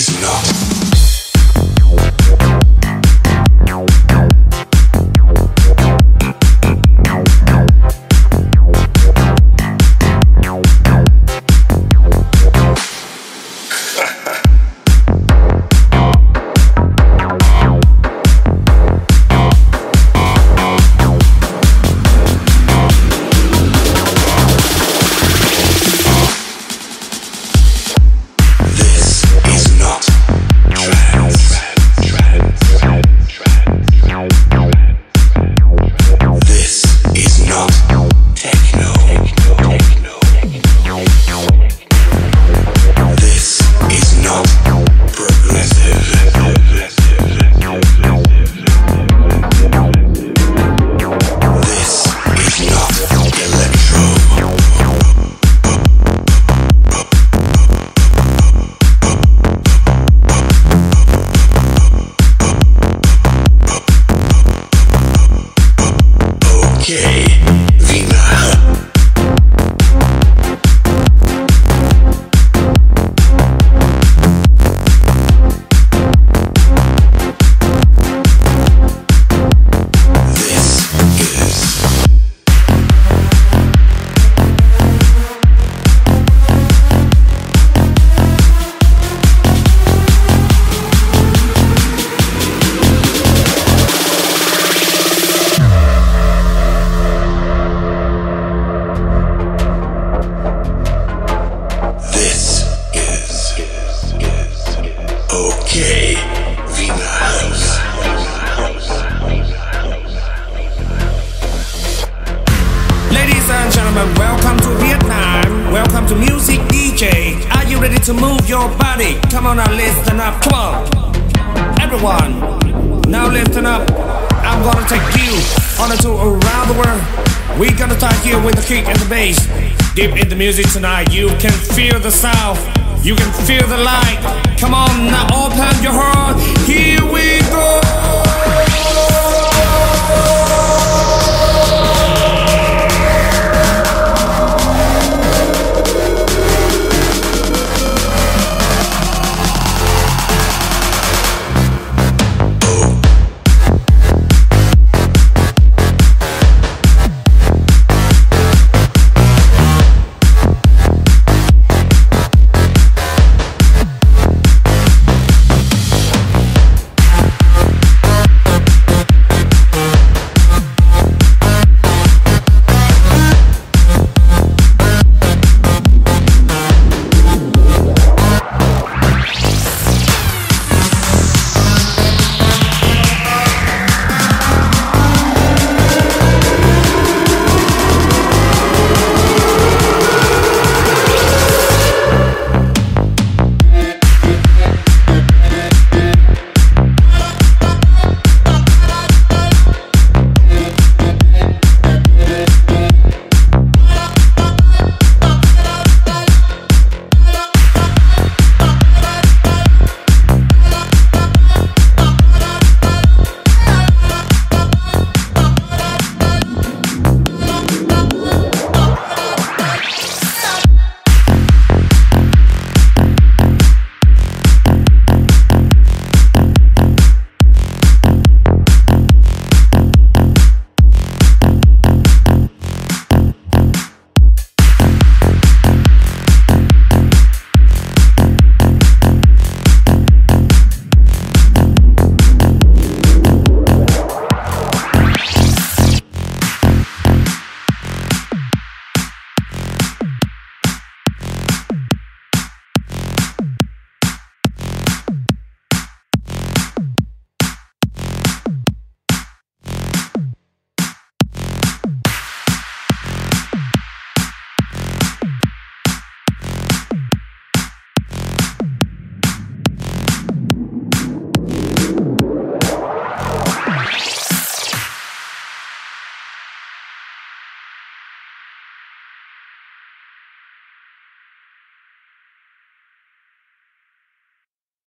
please, no. Ladies and gentlemen, welcome to Vietnam. Welcome to Music DJ. Are you ready to move your body? Come on now, listen up. Come on. Everyone, now listen up. I'm gonna take you on a tour around the world. We're gonna start here with the kick and the bass. Deep in the music tonight, you can feel the south. You can feel the light. Come on, now open your heart. Here we.